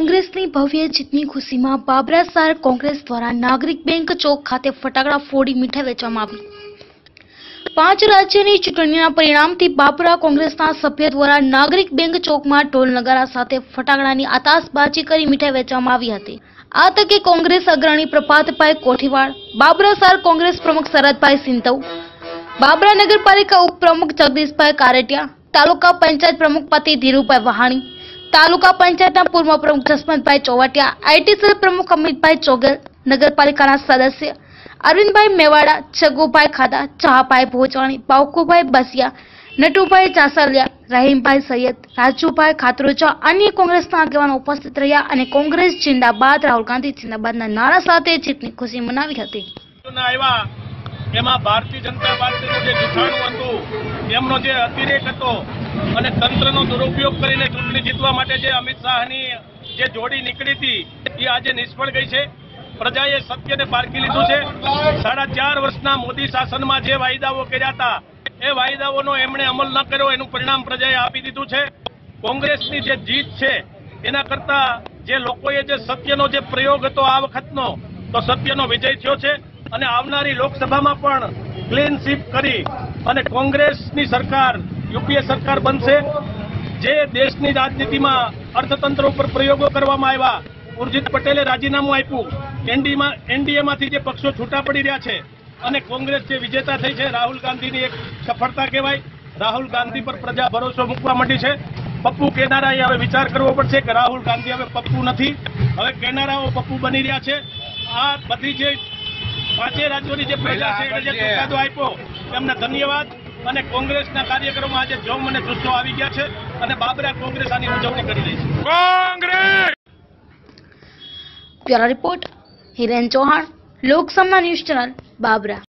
કોંગ્રેસની ભવ્ય જીતની ખુશીમાં બાબરાસાર કોંગ્રેસ દ્વારા નાગરિક બેંક ચોક ખાતે ફટાકડા ફોડી મીઠાઈ વેચવામાં આવી. પાંચ રાજ્યની ચૂંટણીના પરિણામથી બાબરા કોંગ્રેસના સભ્ય દ્વારા નાગરિક બેંક ચોકમાં ઢોલ નગારા સાથે ફટાકડાની આતાશબાજી કરી મીઠાઈ વેચવામાં આવી હતી. આ તકે કોંગ્રેસ અગ્રણી પ્રભાતભાઈ કોઠીવાડ, બાબરા શહેર કોંગ્રેસ પ્રમુખ શરદભાઈ સિંધવ, બાબરા નગરપાલિકા ઉપપ્રમુખ જગદીશભાઈ કારેટિયા, તાલુકા પંચાયત પ્રમુખ પતિ ધીરુભાઈ વહાણી તાલુકા પંચાયતના પૂર્વ પ્રમુખ જસવંતભાઈ ચોવાટિયા, આઈટી સેલ પ્રમુખ અમિતભાઈ ચોગલ, નગરપાલિકાના સદસ્ય અરવિંદભાઈ મેવાડા, છગુભાઈ ખાદા ચાહાભાઈ ભોજવાણી બાવકુભાઈ બસિયા, નટુભાઈ ચાસલિયા, રહીમભાઈ સૈયદ, રાજુભાઈ ખાતરોચા અન્ય કોંગ્રેસના આગેવાનો ઉપસ્થિત રહ્યા અને કોંગ્રેસ જિંદાબાદ રાહુલ ગાંધી જિંદાબાદના નારા સાથે જીતની ખુશી મનાવી હતી. એમાં ભારતીય જનતા પાર્ટીનું જે જૂઠાણું હતું, એમનો જે અતિરેક હતો અને તંત્રનો દુરુપયોગ કરીને ચૂંટણી જીતવા માટે જે અમિત શાહની જે જોડી નીકળી હતી, એ આજે નિષ્ફળ ગઈ છે. પ્રજાએ સત્યને પારખી લીધું છે. સાડા ચાર વર્ષના મોદી શાસનમાં જે વાયદાઓ કર્યા હતા, એ વાયદાઓનો એમણે અમલ ન કર્યો, એનું પરિણામ પ્રજાએ આપી દીધું છે. કોંગ્રેસની જે જીત છે, એના કરતા જે લોકોએ જે સત્યનો જે પ્રયોગ હતો આ વખતનો, તો સત્યનો વિજય થયો છે. અને આવનારી લોકસભામાં પણ ક્લીન સ્વીપ કરી અને કોંગ્રેસની સરકાર યુપીએ સરકાર બનશે, જે દેશની રાજનીતિમાં અર્થતંત્ર ઉપર પ્રયોગો કરવામાં આવ્યા. ઉર્જિત પટેલે રાજીનામું આપ્યું. એનડીમાં, એનડીએમાંથી જે પક્ષો છૂટા પડી રહ્યા છે અને કોંગ્રેસ જે વિજેતા થઈ છે, રાહુલ ગાંધીની એક સફળતા કહેવાય. રાહુલ ગાંધી પર પ્રજા ભરોસો મૂકવા માંડી છે. પપ્પુ કેનારાએ હવે વિચાર કરવો પડશે કે રાહુલ ગાંધી હવે પપ્પુ નથી. હવે કેનારાઓ પપ્પુ બની રહ્યા છે. આ બધી જે પાંચે રાજ્યોની જે પ્રજા છે આપ્યો, એમને ધન્યવાદ. અને કોંગ્રેસના કાર્યક્રમમાં આજે જમ અને જુસ્સો આવી ગયા છે અને બાબરા કોંગ્રેસ આની ઉજવણી કરી રહી છે. Congress! Report Hiren Chauhan Lok Sabha news channel Babra.